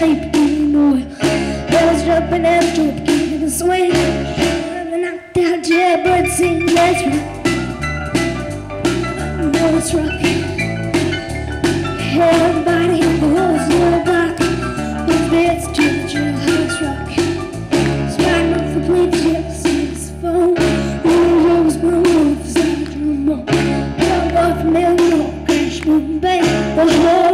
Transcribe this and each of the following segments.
boy. Girls jumping and jumping, kicking the swing. And knocked out jailbird sing, let's rock. It's rock. Everybody in the whole little block was dance to the jailhouse rock. Spine off the plate, chips, saxophone. Little rose, brown, off, side, drum, Jump off, mellow, crash, boom, bang. The whole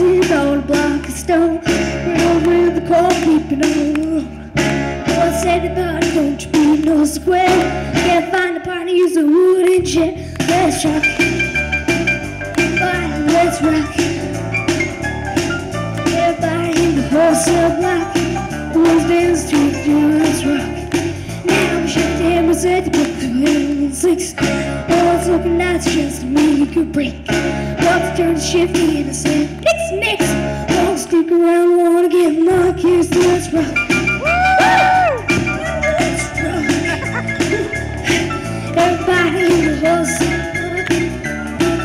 on a block of stone. We're over in the cold, peeping on the road. One said about it, don't be no square. Can't find a party, use a wooden chair. Let's rock. Everybody, let's rock. Everybody in the whole cell block. To the jam, let's rock. Now we shake the hammers at the book of six. No one's looking us just to make a break. What's turn shifty and I said, mix, mix. Don't stick around, wanna get my kiss, let's rock. Let's rock. Everybody in the cell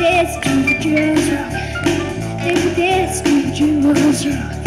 dance to the jazz rock. They dance to the jazz rock.